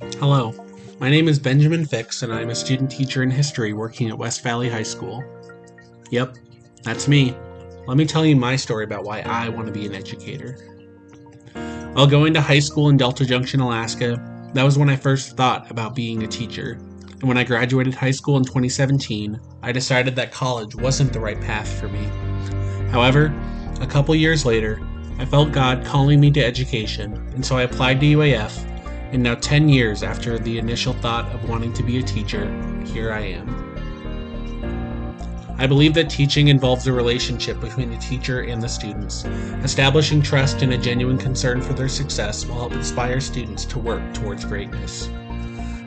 Hello, my name is Benjamin Fix, and I'm a student teacher in history working at West Valley High School. Yep, that's me. Let me tell you my story about why I want to be an educator. While going to high school in Delta Junction, Alaska, that was when I first thought about being a teacher. And when I graduated high school in 2017, I decided that college wasn't the right path for me. However, a couple years later, I felt God calling me to education, and so I applied to UAF and now, 10 years after the initial thought of wanting to be a teacher, here I am. I believe that teaching involves a relationship between the teacher and the students. Establishing trust and a genuine concern for their success will help inspire students to work towards greatness.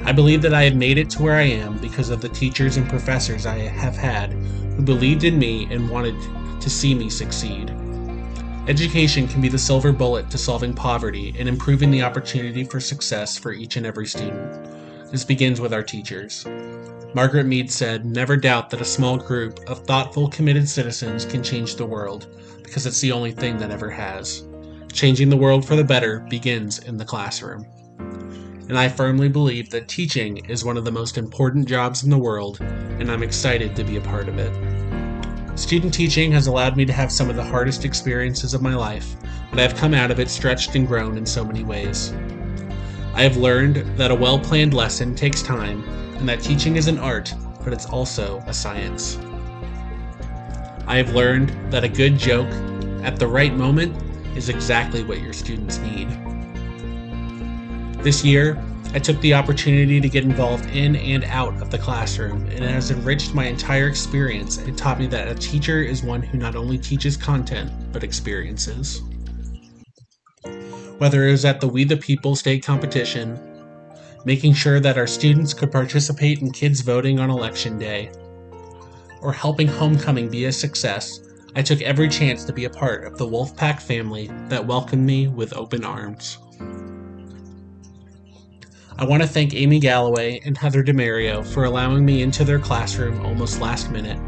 I believe that I have made it to where I am because of the teachers and professors I have had who believed in me and wanted to see me succeed. Education can be the silver bullet to solving poverty and improving the opportunity for success for each and every student. This begins with our teachers. Margaret Mead said, Never doubt that a small group of thoughtful, committed citizens can change the world, because it's the only thing that ever has. Changing the world for the better begins in the classroom. And I firmly believe that teaching is one of the most important jobs in the world, and I'm excited to be a part of it. Student teaching has allowed me to have some of the hardest experiences of my life, but I have come out of it stretched and grown in so many ways. I have learned that a well planned lesson takes time, and that teaching is an art, but it's also a science. I have learned that a good joke at the right moment is exactly what your students need. This year, I took the opportunity to get involved in and out of the classroom, and it has enriched my entire experience. and taught me that a teacher is one who not only teaches content, but experiences. Whether it was at the We the People state competition, making sure that our students could participate in kids voting on election day, or helping homecoming be a success, I took every chance to be a part of the Wolfpack family that welcomed me with open arms. I want to thank Amy Galloway and Heather DeMario for allowing me into their classroom almost last minute.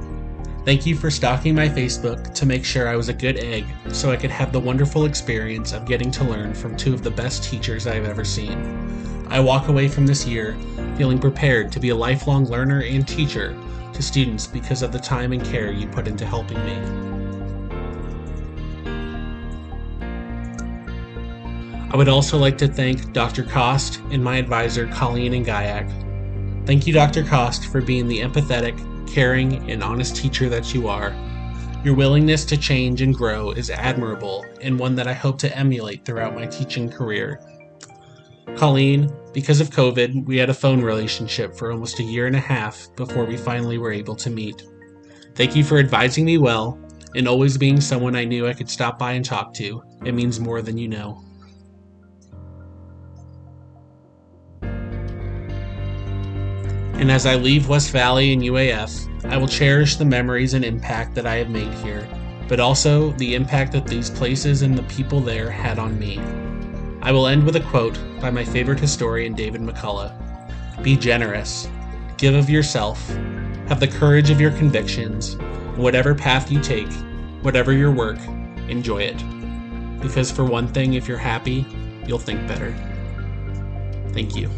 Thank you for stalking my Facebook to make sure I was a good egg so I could have the wonderful experience of getting to learn from two of the best teachers I've ever seen. I walk away from this year feeling prepared to be a lifelong learner and teacher to students because of the time and care you put into helping me. I would also like to thank Dr. Cost and my advisor, Colleen Angaiak. Thank you, Dr. Cost, for being the empathetic, caring, and honest teacher that you are. Your willingness to change and grow is admirable and one that I hope to emulate throughout my teaching career. Colleen, because of COVID, we had a phone relationship for almost a year and a half before we finally were able to meet. Thank you for advising me well and always being someone I knew I could stop by and talk to. It means more than you know. And as I leave West Valley and UAF, I will cherish the memories and impact that I have made here, but also the impact that these places and the people there had on me. I will end with a quote by my favorite historian, David McCullough Be generous, give of yourself, have the courage of your convictions, whatever path you take, whatever your work, enjoy it. Because for one thing, if you're happy, you'll think better. Thank you.